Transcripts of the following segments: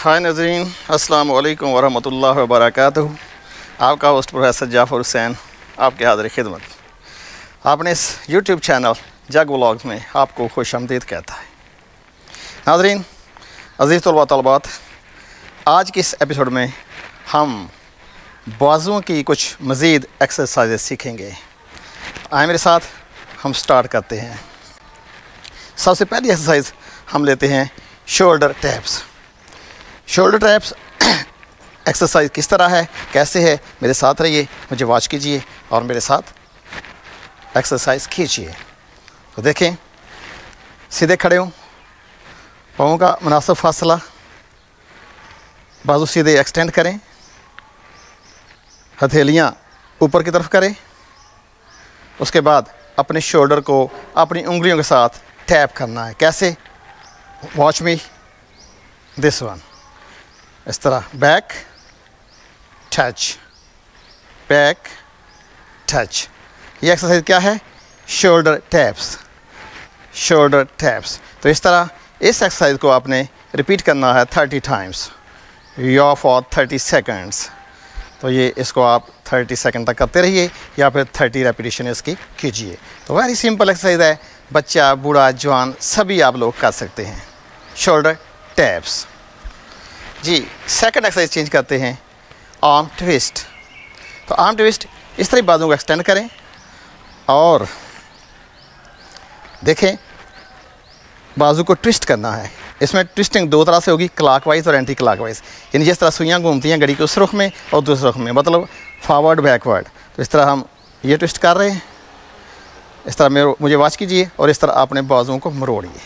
हाय नजरीन, अस्सलाम वालेकुम वरहमतुल्लाह वबरकातुहू। आपका होस्ट प्रोफेसर जाफ़र हुसैन, आपके हाजिर खिदमत। आपने इस यूट्यूब चैनल जग व्लॉग्स में आपको खुश आमदीद कहता है। नाजरीन, अज़ीज़ तलबा तलबात, आज के इस एपिसोड में हम बाजुओं की कुछ मज़ीद एक्सरसाइज सीखेंगे। आए मेरे साथ हम स्टार्ट करते हैं। सबसे पहली एक्सरसाइज हम लेते हैं shoulder taps shoulder taps exercise किस तरह है, कैसे है, मेरे साथ रहिए, मुझे वॉच कीजिए और मेरे साथ एक्सरसाइज खींचिए तो देखें, सीधे खड़े हों, पाँव का मुनासिब फासला, बाजू सीधे एक्सटेंड करें, हथेलियाँ ऊपर की तरफ़ करें, उसके बाद अपने शोल्डर को अपनी उंगलियों के साथ टैप करना है। कैसे? वॉच मी दिस वन इस तरह बैक टच बैक टच ये एक्सरसाइज क्या है? शोल्डर टैप्स शोल्डर टैप्स तो इस तरह, इस एक्सरसाइज को आपने रिपीट करना है थर्टी टाइम्स या फॉर थर्टी सेकेंड्स तो ये इसको आप थर्टी सेकेंड तक करते रहिए, या फिर थर्टी रेपिटेशन इसकी कीजिए. तो वेरी सिंपल एक्सरसाइज है. बच्चा, बूढ़ा, जवान, सभी आप लोग कर सकते हैं. शोल्डर टैप्स जी सेकंड एक्सरसाइज चेंज करते हैं। आर्म ट्विस्ट तो आर्म ट्विस्ट इस तरह बाजू को एक्सटेंड करें और देखें, बाजू को ट्विस्ट करना है। इसमें ट्विस्टिंग दो तरह से होगी क्लॉकवाइज और एंटी क्लॉकवाइज यानी जिस तरह सुइयाँ घूमती हैं घड़ी के उस रुख में और दूसरे रुख में मतलब फॉरवर्ड बैकवर्ड तो इस तरह हम ये ट्विस्ट कर रहे हैं। इस तरह मेरे, मुझे वाच कीजिए और इस तरह अपने बाजुओं को मरोड़िए।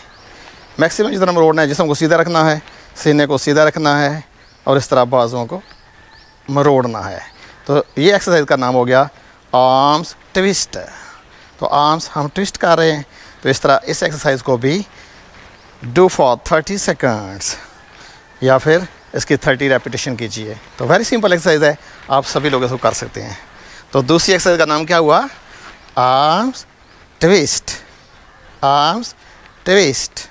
मैक्सिमम तरह मरोड़ना है, जिसम को सीधा रखना है सीने को सीधा रखना है और इस तरह बाजुओं को मरोड़ना है। तो ये एक्सरसाइज का नाम हो गया आर्म्स ट्विस्ट तो आर्म्स हम ट्विस्ट कर रहे हैं तो इस तरह इस एक्सरसाइज को भी डू फॉर थर्टी सेकेंड्स या फिर इसकी थर्टी रेपिटेशन कीजिए। तो वेरी सिंपल एक्सरसाइज है, आप सभी लोग इसको कर सकते हैं। तो दूसरी एक्सरसाइज का नाम क्या हुआ? आर्म्स ट्विस्ट आर्म्स ट्विस्ट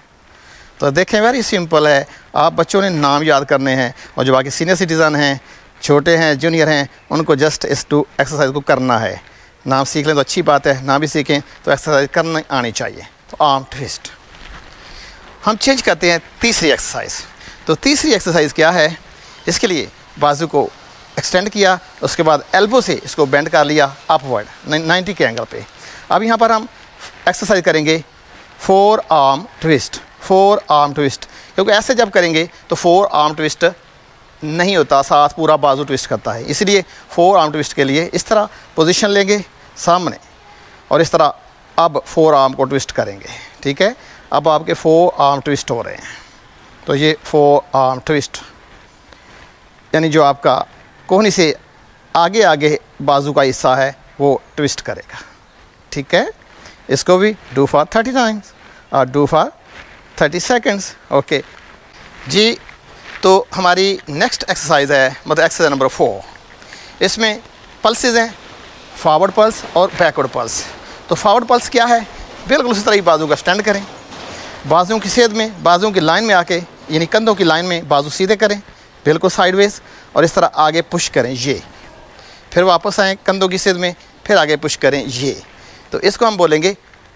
तो देखें वेरी सिंपल है। आप बच्चों ने नाम याद करने हैं और जो बाकी सीनियर सिटीज़न हैं, छोटे हैं जूनियर हैं, उनको जस्ट इस टू एक्सरसाइज को करना है। नाम सीख लें तो अच्छी बात है, ना भी सीखें तो एक्सरसाइज करना आनी चाहिए। तो आर्म ट्विस्ट हम चेंज करते हैं तीसरी एक्सरसाइज तो तीसरी एक्सरसाइज क्या है? इसके लिए बाजू को एक्सटेंड किया, उसके बाद एल्बो से इसको बेंड कर लिया अपवर्ड नाइन्टी के एंगल पे। अब यहाँ पर हम एक्सरसाइज करेंगे। Four arm twist four arm twist. क्योंकि ऐसे जब करेंगे तो फोर आर्म ट्विस्ट नहीं होता, साथ पूरा बाजू ट्विस्ट करता है। इसलिए फोर आर्म ट्विस्ट के लिए इस तरह पोजीशन लेंगे सामने, और इस तरह अब फोर आर्म को ट्विस्ट करेंगे। ठीक है? अब आपके फोर आर्म ट्विस्ट हो रहे हैं। तो ये फोर आर्म ट्विस्ट, यानी जो आपका कोहनी से आगे आगे बाजू का हिस्सा है, वो ट्विस्ट करेगा। ठीक है? इसको भी डू फॉर थर्टी टाइम्स और do for thirty seconds okay जी तो हमारी नेक्स्ट एक्सरसाइज है मतलब एक्सरसाइज नंबर फोर इसमें पल्सेज हैं फॉरवर्ड पल्स और बैकवर्ड पल्स तो फॉरवर्ड पल्स क्या है? बिल्कुल उसी तरह ही बाजू का स्टैंड करें. बाजुओं की सेध में, बाजुओं की लाइन में आके, यानी कंधों की लाइन में बाजू सीधे करें, बिल्कुल साइडवेज और इस तरह आगे पुश करें, ये. फिर वापस आएँ कंधों की सेध में, फिर आगे पुश करें, ये. तो इसको हम बोलेंगे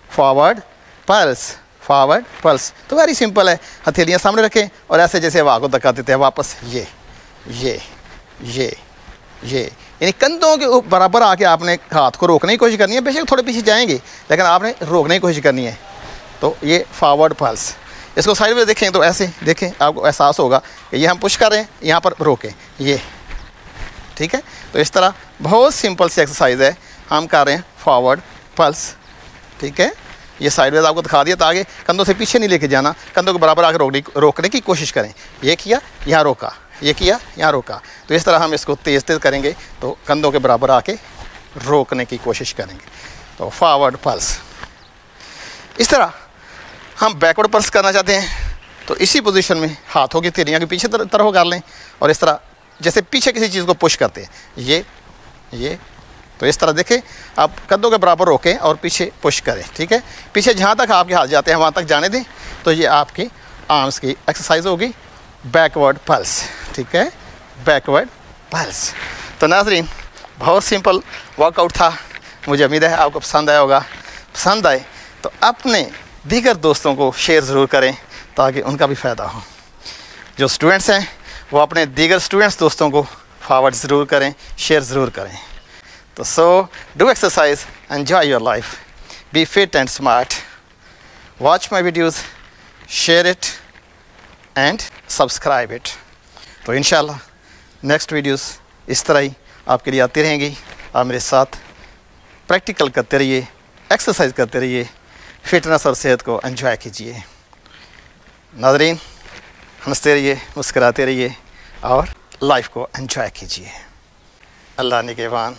फॉरवर्ड पल्स फॉरवर्ड पल्स तो वेरी सिंपल है। हथेलियाँ सामने रखें और ऐसे जैसे हवा को धक्का देते हैं वापस ये ये ये ये। यानी कंधों के ऊपर बराबर आके आपने हाथ को रोकने की कोशिश करनी है। बेशक थोड़े पीछे जाएँगे, लेकिन आपने रोकने की कोशिश करनी है। तो ये फॉरवर्ड पल्स इसको साइड में देखें तो ऐसे देखें, आपको एहसास होगा कि ये हम पुश कर रहे हैं, यहाँ पर रोकें। ये, ठीक है? तो इस तरह बहुत सिंपल सी एक्सरसाइज है। हम कर रहे हैं फॉरवर्ड पल्स ठीक है? ये साइडवेज आपको दिखा दिया ताकि कंधों से पीछे नहीं लेके जाना, कंधों के बराबर आकर रोकने रोकने की कोशिश करें। ये किया, यहाँ रोका, ये किया, यहाँ रोका। तो इस तरह हम इसको तेज़ तेज़ करेंगे तो कंधों के बराबर आके रोकने की कोशिश करेंगे। तो फॉरवर्ड पल्स इस तरह हम बैकवर्ड पल्स करना चाहते हैं तो इसी पोजीशन में हाथों की तिरियाँ के पीछे तरह कर लें और इस तरह जैसे पीछे किसी चीज़ को पुश करते हैं। ये ये तो इस तरह देखें, आप कदों के बराबर रोकें और पीछे पुश करें, ठीक है? पीछे जहाँ तक आपके हाथ जाते हैं, वहाँ तक जाने दें तो ये आपकी आर्म्स की एक्सरसाइज होगी। बैकवर्ड पल्स ठीक है? बैकवर्ड पल्स तो नाजरीन, बहुत सिंपल वर्कआउट था। मुझे उम्मीद है आपको पसंद आया होगा। पसंद आए तो अपने दीगर दोस्तों को शेयर ज़रूर करें, ताकि उनका भी फ़ायदा हो। जो स्टूडेंट्स हैं, वो अपने दीगर स्टूडेंट्स दोस्तों को फॉरवर्ड ज़रूर करें शेयर ज़रूर करें। तो so do exercise enjoy your life be fit and smart watch my videos share it and subscribe it तो इन नेक्स्ट वीडियोज़ इस तरह ही आपके लिए आती रहेंगी। आप मेरे साथ प्रैक्टिकल करते रहिए एक्सरसाइज करते रहिए फिटनेस और सेहत को एंजॉय कीजिए। नाजरीन हँसते रहिए, मुस्कराते रहिए और लाइफ को एंजॉय कीजिए। अल्लाह निगेवान